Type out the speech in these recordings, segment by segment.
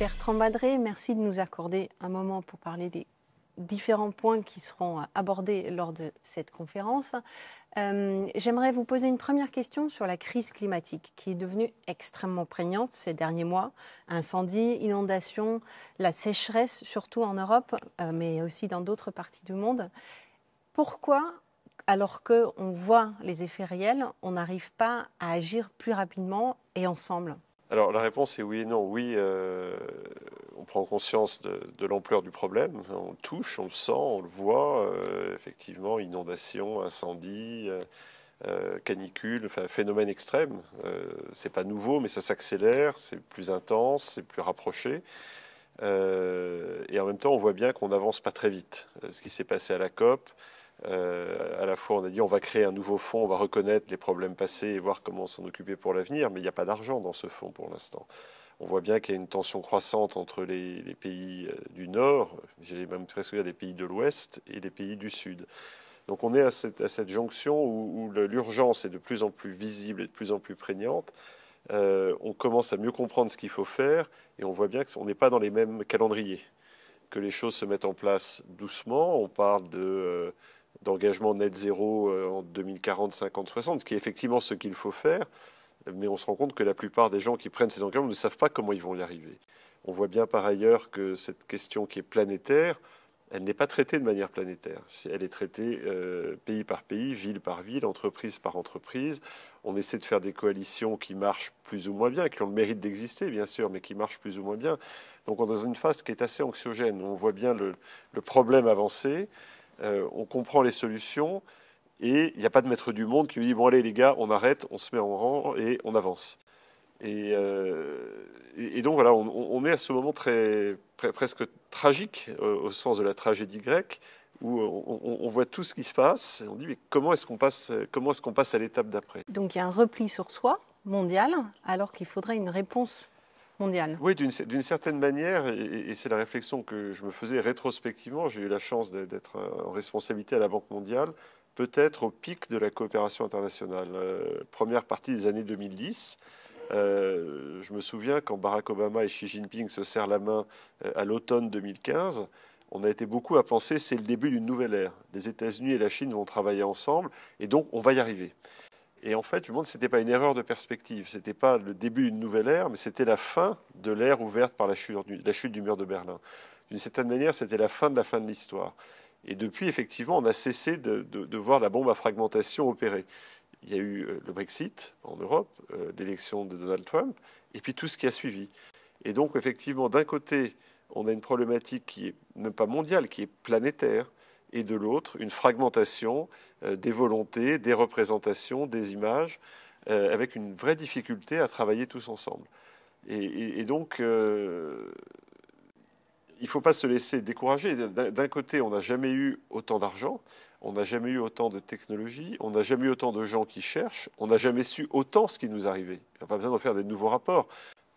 Bertrand Badré, merci de nous accorder un moment pour parler des différents points qui seront abordés lors de cette conférence. Euh, J'aimerais vous poser une première question sur la crise climatique qui est devenue extrêmement prégnante ces derniers mois. Incendies, inondations, la sécheresse, surtout en Europe, euh, mais aussi dans d'autres parties du monde. Pourquoi, alors qu'on voit les effets réels, on n'arrive pas à agir plus rapidement et ensemble? Alors la réponse est oui et non. Oui, euh, on prend conscience de, l'ampleur du problème, on le touche, on le sent, on le voit. Euh, effectivement, inondation, incendie, euh, canicule, enfin, phénomène extrême. c'est pas nouveau, mais ça s'accélère, c'est plus intense, c'est plus rapproché. et en même temps, on voit bien qu'on n'avance pas très vite. Ce qui s'est passé à la COP, euh, à la fois, on a dit on va créer un nouveau fonds, on va reconnaître les problèmes passés et voir comment s'en occuper pour l'avenir, mais il n'y a pas d'argent dans ce fonds pour l'instant. On voit bien qu'il y a une tension croissante entre les, pays euh, du Nord, j'ai même presque dire les pays de l'Ouest et les pays du Sud. Donc on est à cette, jonction où, l'urgence est de plus en plus visible et de plus en plus prégnante. Euh, on commence à mieux comprendre ce qu'il faut faire et on voit bien qu'on n'est pas dans les mêmes calendriers, que les choses se mettent en place doucement. On parle de d'engagement net zéro euh, en 2040, 50, 60, ce qui est effectivement ce qu'il faut faire. Mais on se rend compte que la plupart des gens qui prennent ces engagements ne savent pas comment ils vont y arriver. On voit bien par ailleurs que cette question qui est planétaire, elle n'est pas traitée de manière planétaire. Elle est traitée euh, pays par pays, ville par ville, entreprise par entreprise. On essaie de faire des coalitions qui marchent plus ou moins bien, qui ont le mérite d'exister, bien sûr, mais qui marchent plus ou moins bien. Donc on est dans une phase qui est assez anxiogène. On voit bien le, le problème avancer. Euh, on comprend les solutions et il n'y a pas de maître du monde qui lui dit bon allez les gars, on arrête, on se met en rang et on avance. Et, euh, donc voilà, on, est à ce moment très presque tragique euh, au sens de la tragédie grecque où on, voit tout ce qui se passe et on dit mais comment est-ce qu'on passe comment est-ce qu'on passe à l'étape d'après? Donc il y a un repli sur soi mondial alors qu'il faudrait une réponse oui, d'une certaine manière, et, c'est la réflexion que je me faisais rétrospectivement. J'ai eu la chance d'être en responsabilité à la Banque mondiale, peut-être au pic de la coopération internationale. Euh, première partie des années 2010. Euh, je me souviens quand Barack Obama et Xi Jinping se serrent la main euh, à l'automne 2015, on a été beaucoup à penser c'est le début d'une nouvelle ère. Les États-Unis et la Chine vont travailler ensemble et donc on va y arriver. Et en fait, je me demande si ce n'était pas une erreur de perspective. Ce n'était pas le début d'une nouvelle ère, mais c'était la fin de l'ère ouverte par la chute, du, mur de Berlin. D'une certaine manière, c'était la fin de la fin de l'histoire. Et depuis, effectivement, on a cessé de, voir la bombe à fragmentation opérer. Il y a eu euh, le Brexit en Europe, euh, l'élection de Donald Trump, et puis tout ce qui a suivi. Et donc, effectivement, d'un côté, on a une problématique qui est même pas mondiale, qui est planétaire, et de l'autre une fragmentation euh, des volontés, des représentations, des images, euh, avec une vraie difficulté à travailler tous ensemble. Et, donc, euh, il ne faut pas se laisser décourager. D'un côté, on n'a jamais eu autant d'argent, on n'a jamais eu autant de technologie, on n'a jamais eu autant de gens qui cherchent, on n'a jamais su autant ce qui nous arrivait. Il n'y a pas besoin de faire des nouveaux rapports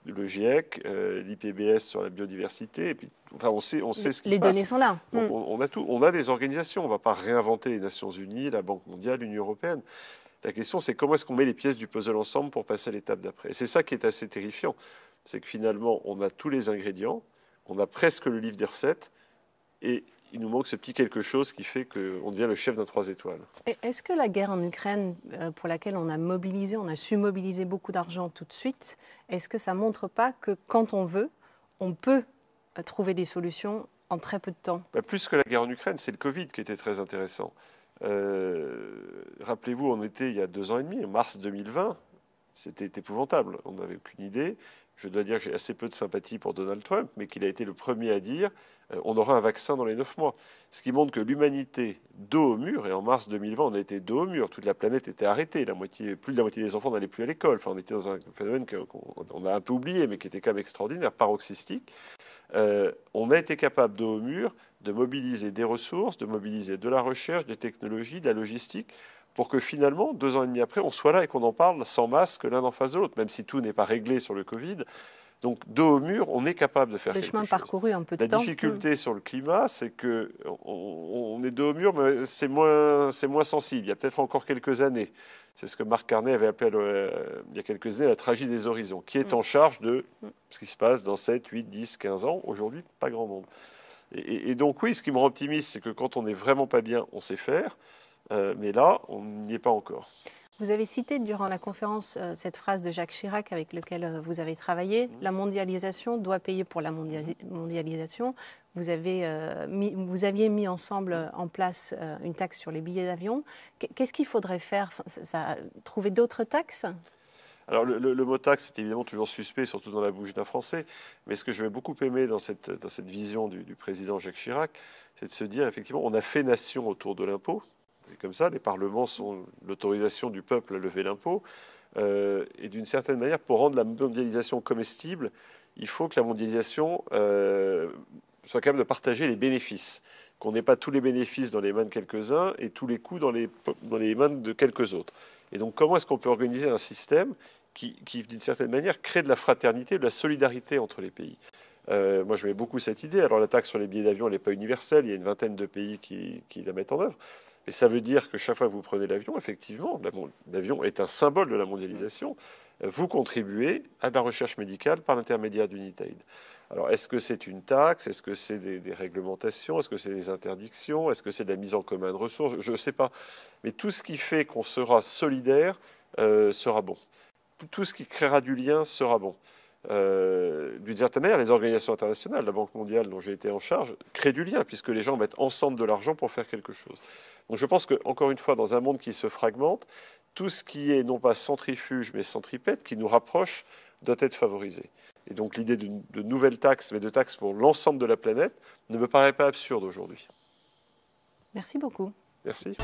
le GIEC, euh, l'IPBS sur la biodiversité. Et puis, enfin, on sait, on sait ce qui se passe. Les données sont là. Hmm. On, a tout. On a des organisations. On ne va pas réinventer les Nations Unies, la Banque mondiale, l'Union européenne. La question, c'est comment est-ce qu'on met les pièces du puzzle ensemble pour passer à l'étape d'après. Et c'est ça qui est assez terrifiant. C'est que finalement, on a tous les ingrédients, on a presque le livre des recettes, et il nous manque ce petit quelque chose qui fait qu'on devient le chef d'un trois étoiles. Est-ce que la guerre en Ukraine, euh, pour laquelle on a mobilisé, on a su mobiliser beaucoup d'argent tout de suite, est-ce que ça ne montre pas que quand on veut, on peut euh, trouver des solutions en très peu de temps? Bah, Plus que la guerre en Ukraine, c'est le Covid qui était très intéressant. Euh, rappelez-vous, on était il y a deux ans et demi, en mars 2020, c'était épouvantable. On n'avait aucune idée. Je dois dire que j'ai assez peu de sympathie pour Donald Trump, mais qu'il a été le premier à dire euh, on aura un vaccin dans les neuf mois. Ce qui montre que l'humanité, dos au mur, et en mars 2020, on a été dos au mur, toute la planète était arrêtée, la moitié, plus de la moitié des enfants n'allaient plus à l'école. Enfin, on était dans un phénomène qu'on a un peu oublié, mais qui était quand même extraordinaire, paroxystique. Euh, on a été capable, dos au mur, de mobiliser des ressources, de mobiliser de la recherche, des technologies, de la logistique, pour que finalement, deux ans et demi après, on soit là et qu'on en parle sans masque l'un en face de l'autre, même si tout n'est pas réglé sur le Covid. Donc, dos au mur, on est capable de faire le quelque chemin parcouru un peu de La temps. difficulté sur le climat, c'est que on, est dos au mur, mais c'est moins, c'est moins sensible. Il y a peut-être encore quelques années. C'est ce que Marc Carnet avait appelé euh, il y a quelques années la tragédie des horizons, qui est en charge de ce qui se passe dans 7, 8, 10, 15 ans. Aujourd'hui, pas grand monde. Et, donc oui, ce qui me rend optimiste, c'est que quand on n'est vraiment pas bien, on sait faire. Euh, mais là, on n'y est pas encore. Vous avez cité durant la conférence euh, cette phrase de Jacques Chirac avec lequel euh, vous avez travaillé. Mmh. La mondialisation doit payer pour la mondialisation. Vous, avez, euh, mis, vous aviez mis ensemble en place une taxe sur les billets d'avion. Qu'est-ce qu'il faudrait faire? Ça, Trouver d'autres taxes? Alors le, mot taxe est évidemment toujours suspect, surtout dans la bouche d'un Français, mais ce que je vais beaucoup aimer dans cette, dans cette vision du, du président Jacques Chirac, c'est de se dire effectivement on a fait nation autour de l'impôt, c'est comme ça, les parlements sont l'autorisation du peuple à lever l'impôt. Euh, et d'une certaine manière, pour rendre la mondialisation comestible, il faut que la mondialisation euh, soit capable de partager les bénéfices, qu'on n'ait pas tous les bénéfices dans les mains de quelques-uns et tous les coûts dans les, mains de quelques autres. Et donc, comment est-ce qu'on peut organiser un système qui, d'une certaine manière, crée de la fraternité, de la solidarité entre les pays? Euh, moi, je mets beaucoup cette idée. Alors, la taxe sur les billets d'avion, elle n'est pas universelle. Il y a une vingtaine de pays qui la mettent en œuvre. Et ça veut dire que chaque fois que vous prenez l'avion, effectivement, l'avion est un symbole de la mondialisation. Vous contribuez à la recherche médicale par l'intermédiaire d'Unitaid. Alors, est-ce que c'est une taxe? Est-ce que c'est des, réglementations? Est-ce que c'est des interdictions? Est-ce que c'est de la mise en commun de ressources? Je ne sais pas. Mais tout ce qui fait qu'on sera solidaire euh, sera bon. Tout ce qui créera du lien sera bon. Euh, d'une certaine manière, les organisations internationales, la Banque mondiale dont j'ai été en charge, créent du lien puisque les gens mettent ensemble de l'argent pour faire quelque chose. Donc je pense que, encore une fois, dans un monde qui se fragmente, tout ce qui est non pas centrifuge mais centripète, qui nous rapproche, doit être favorisé. Et donc l'idée de, de nouvelles taxes, mais de taxes pour l'ensemble de la planète, ne me paraît pas absurde aujourd'hui. Merci beaucoup. Merci.